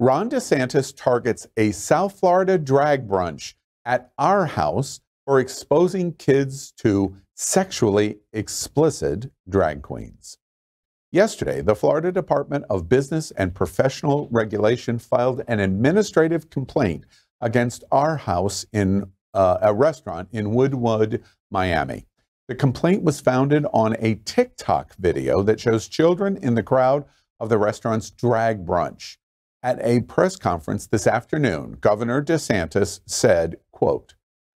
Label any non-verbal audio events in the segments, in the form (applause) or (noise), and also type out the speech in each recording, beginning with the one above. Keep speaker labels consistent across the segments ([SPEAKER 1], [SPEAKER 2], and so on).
[SPEAKER 1] Ron DeSantis targets a South Florida drag brunch at R House for exposing kids to sexually explicit drag queens. Yesterday, the Florida Department of Business and Professional Regulation filed an administrative complaint against R House in uh, a restaurant in Wynwood, Miami. The complaint was founded on a TikTok video that shows children in the crowd of the restaurant's drag brunch. At a press conference this afternoon, Governor DeSantis said, quote,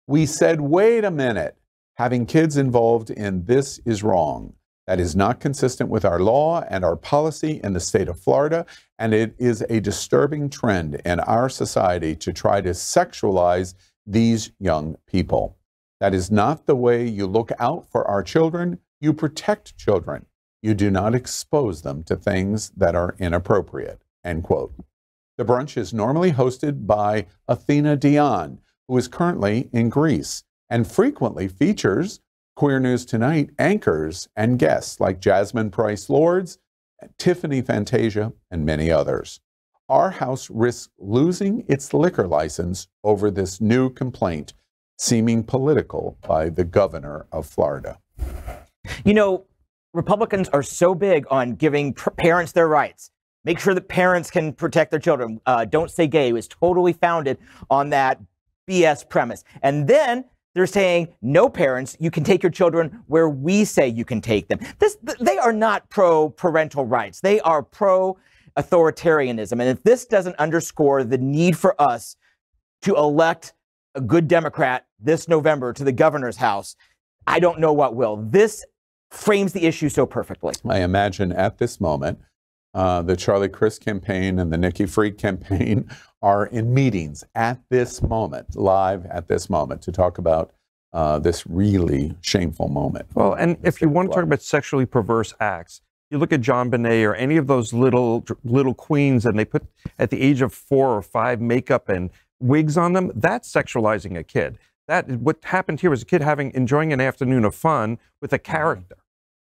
[SPEAKER 1] "We said, wait a minute. Having kids involved in this is wrong. That is not consistent with our law and our policy in the state of Florida, and it is a disturbing trend in our society to try to sexualize these young people. That is not the way you look out for our children. You protect children. You do not expose them to things that are inappropriate. End quote. The brunch is normally hosted by Athena Dion, who is currently in Greece and frequently features Queer News Tonight anchors and guests like Jasmine Pryce Lords, Tiffany Fantasia, and many others. R House risks losing its liquor license over this new complaint, seeming political by the governor of Florida.
[SPEAKER 2] You know, Republicans are so big on giving parents their rights. Make sure that parents can protect their children. Uh, Don't Say Gay was totally founded on that BS premise. And then they're saying, no parents, you can take your children where we say you can take them. This, they are not pro parental rights. They are pro authoritarianism. And if this doesn't underscore the need for us to elect a good Democrat this November to the governor's house, I don't know what will. This frames the issue so perfectly.
[SPEAKER 1] I imagine at this moment, uh, the Charlie Crist campaign and the Nikki Fried campaign (laughs) are in meetings at this moment, live at this moment, to talk about uh, this really shameful moment.
[SPEAKER 3] Well, and if you want to talk about sexually perverse acts, you look at JonBenét or any of those little little queens, and they put at the age of four or five makeup and wigs on them. That's sexualizing a kid. That what happened here was a kid having enjoying an afternoon of fun with a character.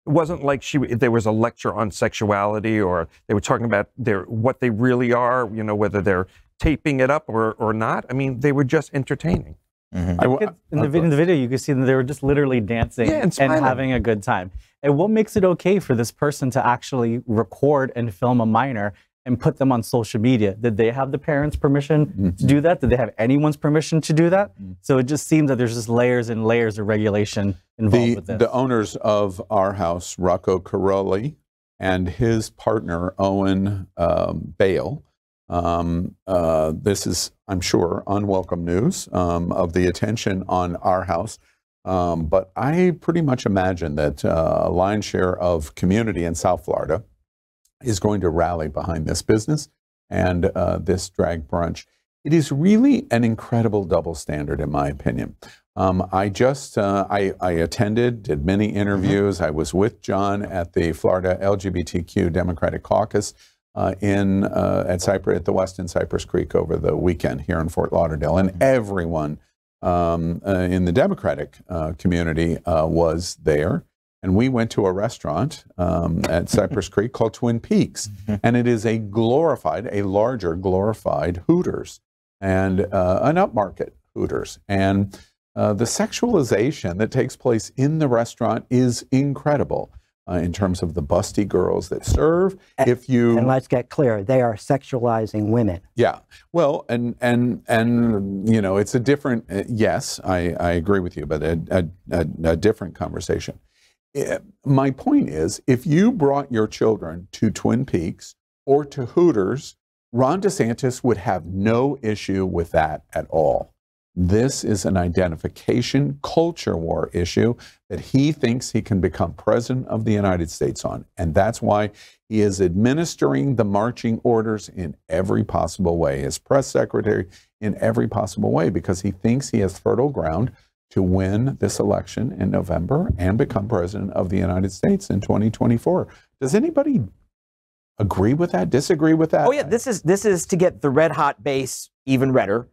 [SPEAKER 3] It wasn't like she there was a lecture on sexuality or they were talking about their what they really are. You know whether they're taping it up or or not. I mean, they were just entertaining.
[SPEAKER 4] Mm-hmm. I, in, the, in the video, you can see that they were just literally dancing yeah, and, and having a good time. And what makes it okay for this person to actually record and film a minor and put them on social media? Did they have the parents' permission mm-hmm. to do that? Did they have anyone's permission to do that? Mm-hmm. So it just seems that there's just layers and layers of regulation involved
[SPEAKER 1] the,
[SPEAKER 4] with this.
[SPEAKER 1] The owners of R House, Rocco Carulli, and his partner, Owen um, Bale, um, uh, this is, I'm sure, unwelcome news um, of the attention on R House. Um, but I pretty much imagine that uh, a lion's share of community in South Florida is going to rally behind this business and uh, this drag brunch. It is really an incredible double standard, in my opinion. Um, I just uh, I, I, attended, did many mm-hmm. interviews. I was with John at the Florida LGBTQ Democratic Caucus uh, in uh, at Cypress at the Westin Cypress Creek over the weekend here in Fort Lauderdale, and everyone um, uh, in the Democratic uh, community uh, was there. And we went to a restaurant um, at (laughs) Cypress Creek called Twin Peaks, mm-hmm. and it is a glorified, a larger glorified Hooters and uh, an upmarket Hooters. And the sexualization that takes place in the restaurant is incredible uh, in terms of the busty girls that serve.
[SPEAKER 5] And,
[SPEAKER 1] if you
[SPEAKER 5] and let's get clear, they are sexualizing women.
[SPEAKER 1] Yeah, well, and and and you know, it's a different. Uh, yes, I, I agree with you, but a, a, a, a different conversation. Eh, my point is, if you brought your children to Twin Peaks or to Hooters, Ron DeSantis would have no issue with that at all. This is an identification culture war issue that he thinks he can become president of the United States on. And that's why he is administering the marching orders in every possible way, his press secretary in every possible way, because he thinks he has fertile ground to win this election in November and become president of the United States in 2024. Does anybody agree with that? Disagree with that?
[SPEAKER 2] Oh yeah, this is this is to get the red hot base even redder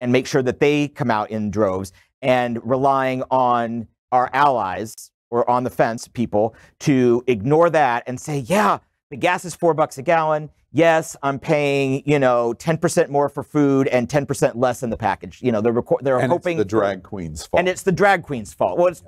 [SPEAKER 2] and make sure that they come out in droves and relying on our allies or on the fence people to ignore that and say, yeah, the gas is four bucks a gallon. Yes, I'm paying, you know, 10% more for food and 10% less in the package. You know, they're, reco- they're
[SPEAKER 1] and
[SPEAKER 2] hoping.
[SPEAKER 1] it's the drag queen's fault.
[SPEAKER 2] and it's the drag queen's fault. Well, it's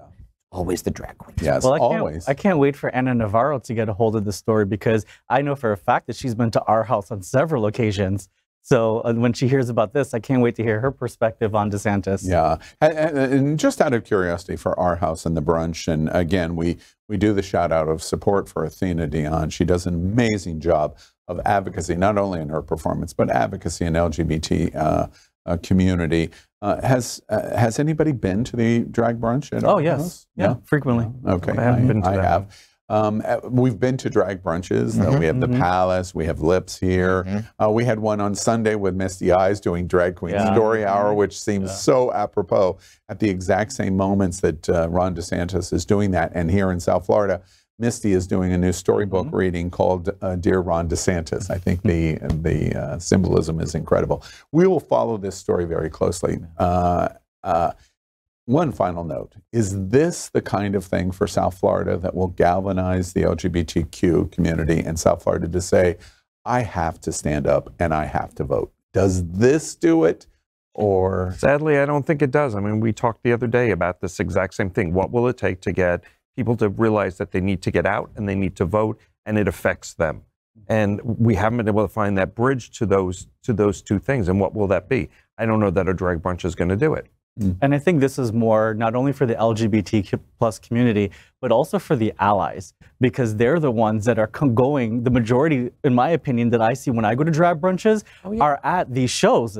[SPEAKER 2] always the drag queen's
[SPEAKER 1] yes,
[SPEAKER 4] Well, I
[SPEAKER 1] always.
[SPEAKER 4] can't, I can't wait for Ana Navarro to get a hold of the story because I know for a fact that she's been to R House on several occasions. So uh, when she hears about this, I can't wait to hear her perspective on DeSantis.
[SPEAKER 1] Yeah, and, and- and just out of curiosity for R House and the brunch, and again, we we do the shout out of support for Athena Dion. She does an amazing job of advocacy, not only in her performance, but advocacy in LGBT uh, uh, community. Uh, has uh, has anybody been to the drag brunch? At
[SPEAKER 4] Oh yes,
[SPEAKER 1] house?
[SPEAKER 4] yeah, frequently.
[SPEAKER 1] Okay,
[SPEAKER 3] I haven't been to
[SPEAKER 1] I
[SPEAKER 3] that
[SPEAKER 1] have. Um, uh, we've been to drag brunches. Uh, we have the
[SPEAKER 4] Mhm.
[SPEAKER 1] Palace. We have Lips here. Uh, we had one on Sunday with Misty Eyes doing Drag Queen
[SPEAKER 4] Yeah.
[SPEAKER 1] Story Hour, which seems so apropos at the exact same moments that uh, Ron DeSantis is doing that. And here in South Florida, Misty is doing a new storybook reading called uh, "Dear Ron DeSantis." I think the the uh, symbolism is incredible. We will follow this story very closely. Uh, uh, one final note Is this the kind of thing for South Florida that will galvanize the LGBTQ community in South Florida to say, I have to stand up and I have to vote? Does this do it? Or,
[SPEAKER 3] Sadly, I don't think it does. I mean, we talked the other day about this exact same thing. What will it take to get people to realize that they need to get out and they need to vote, and it affects them? And we haven't been able to find that bridge to those to those two things. And what will that be? I don't know that a drag brunch is going to do it. Mm.
[SPEAKER 4] And I think this is more not only for the LGBTQ plus community, but also for the allies, because they're the ones that are co- going. The majority, in my opinion, that I see when I go to drag brunches oh, are at these shows.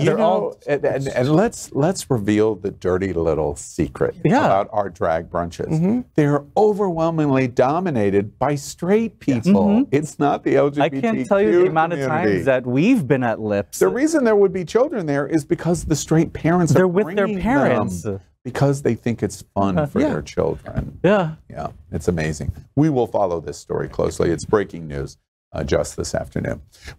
[SPEAKER 1] You
[SPEAKER 4] they're
[SPEAKER 1] know,
[SPEAKER 4] all-
[SPEAKER 1] and, and, and let's let's reveal the dirty little secret
[SPEAKER 4] Yeah.
[SPEAKER 1] about our drag brunches. They're overwhelmingly dominated by straight people.
[SPEAKER 4] Mhm.
[SPEAKER 1] It's not the LGBTQ
[SPEAKER 4] I can't tell you the amount of
[SPEAKER 1] community.
[SPEAKER 4] times that we've been at Lips.
[SPEAKER 1] The reason there would be children there is because the straight parents
[SPEAKER 4] They're
[SPEAKER 1] are
[SPEAKER 4] with their
[SPEAKER 1] bringing
[SPEAKER 4] parents.
[SPEAKER 1] them because they think it's fun for
[SPEAKER 3] Yeah.
[SPEAKER 1] their children.
[SPEAKER 4] Yeah.
[SPEAKER 1] Yeah, it's amazing. We will follow this story closely. It's breaking news uh, just this afternoon. Well,